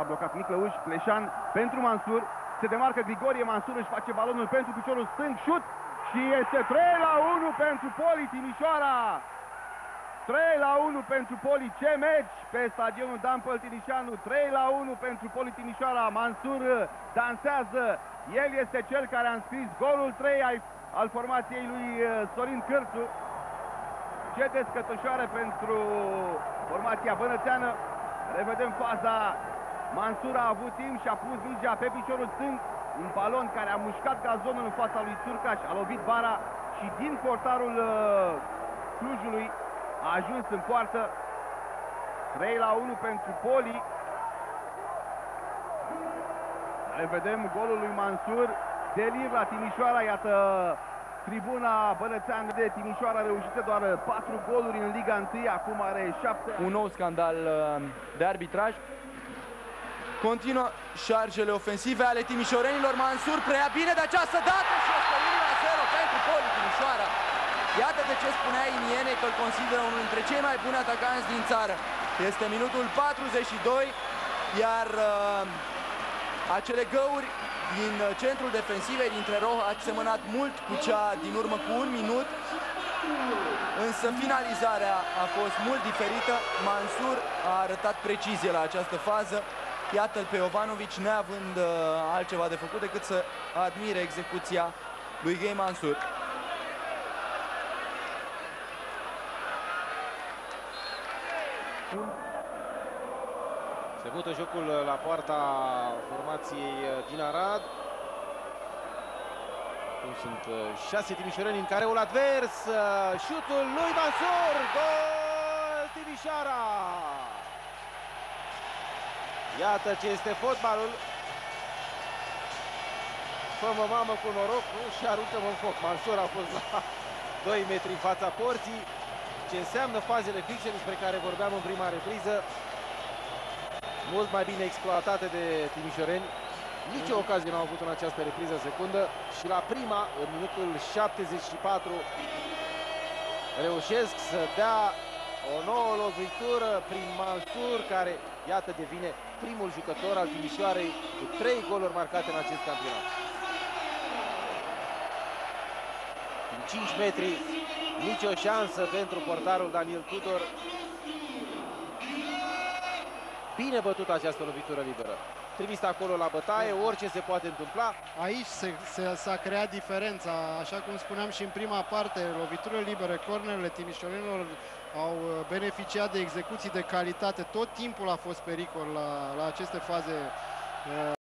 a blocat Niclăuș, Pleșan pentru Mansur, se demarcă Grigorie, Mansur își face balonul pentru piciorul stâng, șut și este 3 la 1 pentru Poli Timișoara. 3 la 1 pentru Poli, ce meci pe stadionul Dan Păltinișanu, 3 la 1 pentru Poli Timișoara, Mansur dansează, el este cel care a înscris golul 3 al, al formației lui uh, Sorin Cârțu. Ce descătușoare pentru formația bănățeană, revedem faza, Mansur a avut timp și a pus mingea pe piciorul stâng, un balon care a mușcat gazonul în fața lui Țurcaș, a lovit bara și din portarul uh, Clujului a ajuns în poartă 3 la 1 pentru Poli. Revedem golul lui Mansur. Delir la Timișoara, iată tribuna bănățeană de Timișoara a reușit doar 4 goluri în Liga 1, acum are 7. Un nou scandal uh, de arbitraj. Continuă șarjele ofensive ale timișorenilor. Mansur prea bine de această dată și este 1 la 0 pentru Poli Timișoara. Iată de ce spunea Iniene că îl consideră unul dintre cei mai buni atacanți din țară. Este minutul 42, iar uh, acele găuri din uh, centrul defensivei dintre Roha a semănat mult cu cea din urmă cu un minut, însă finalizarea a fost mult diferită. Mansur a arătat precizie la această fază. Iată-l pe Jovanovic neavând uh, altceva de făcut decât să admire execuția lui Gay Mansur. Se mută jocul la poarta formației din Arad. Cum sunt uh, șase timișoreni în careul advers. Uh, șutul lui Mansur. Gol Timișoara. Iată ce este fotbalul. Fă-mă mamă cu noroc nu? și aruncă-mă în foc. Mansur a fost la 2 metri în fața porții ce înseamnă fazele fixe despre care vorbeam în prima repriză. Mult mai bine exploatate de timișoreni. Nici o ocazie n-au avut în această repriză secundă și la prima, în minutul 74, reușesc să dea o nouă lovitură prin Mansur, care, iată, devine primul jucător al Timișoarei cu trei goluri marcate în acest campionat. Din 5 metri nici o șansă pentru portarul Daniel Tudor. Bine bătut această lovitură liberă. Trimis acolo la bătaie, orice se poate întâmpla. Aici s-a creat diferența, așa cum spuneam și în prima parte, loviturile libere, cornerele timișorenilor au uh, beneficiat de execuții de calitate. Tot timpul a fost pericol la, la aceste faze uh,